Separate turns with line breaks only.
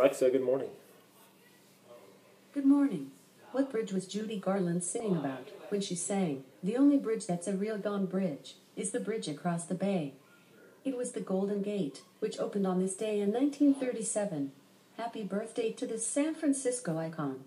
Alexa, good morning.
Good morning. What bridge was Judy Garland singing about when she sang, The only bridge that's a real gone bridge is the bridge across the bay? It was the Golden Gate, which opened on this day in 1937. Happy birthday to the San Francisco icon.